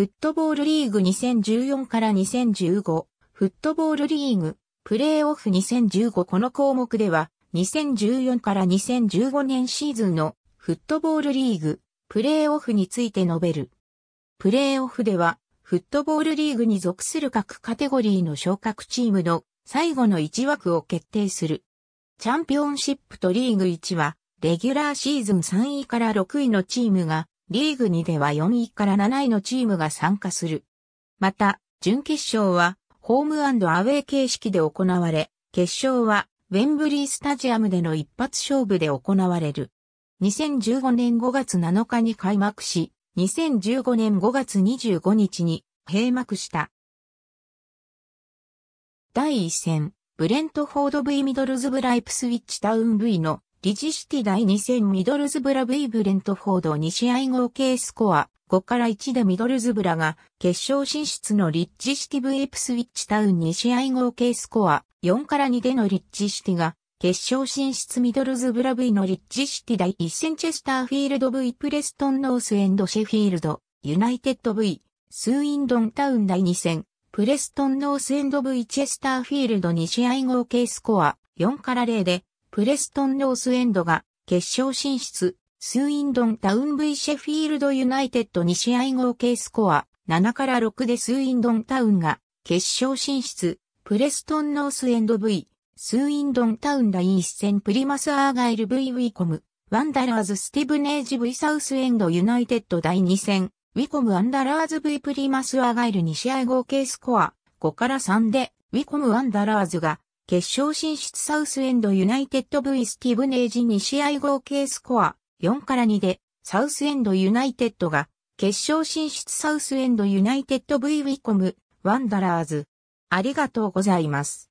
フットボールリーグ2014から2015、フットボールリーグ、プレーオフ2015この項目では、2014から2015年シーズンのフットボールリーグ、プレーオフについて述べる。プレーオフでは、フットボールリーグに属する各カテゴリーの昇格チームの最後の1枠を決定する。チャンピオンシップとリーグ1は、レギュラーシーズン3位から6位のチームが、リーグ2では4位から7位のチームが参加する。また、準決勝は、ホームアウェイ形式で行われ、決勝は、ウェンブリースタジアムでの一発勝負で行われる。2015年5月7日に開幕し、2015年5月25日に閉幕した。第1戦、ブレントフォード V ミドルズブライプスウィッチタウン V ノリッジシティ第2戦ミドルズブラ V ブレントフォード2試合合計スコア5から1でミドルズブラが決勝進出のリッジシティ V エプスウィッチタウン2試合合計スコア4から2でノリッジシティが決勝進出ミドルズブラ V のリッジシティ第1戦チェスターフィールド V プレストンノースエンドシェフィールドユナイテッド V スウィンドンタウン第2戦プレストンノースエンド V チェスターフィールド2試合合計スコア4から0でプレストンノースエンドが決勝進出、スウィンドンタウン V シェフィールドユナイテッド2試合合計スコア。7から6でスウィンドンタウンが決勝進出、プレストンノースエンド V、スウィンドンタウン第一戦プリマスアーガイル V ウィコム、ワンダラーズスティブネージ V サウスエンドユナイテッド第2戦、ウィコムワンダラーズ V プリマスアーガイル2試合合計スコア。5から3で、ウィコムワンダラーズが決勝進出サウスエンドユナイテッド V スティブネージ2試合合計スコア4から2でサウスエンドユナイテッドが決勝進出サウスエンドユナイテッド V ウィコムワンダラーズ。ありがとうございます。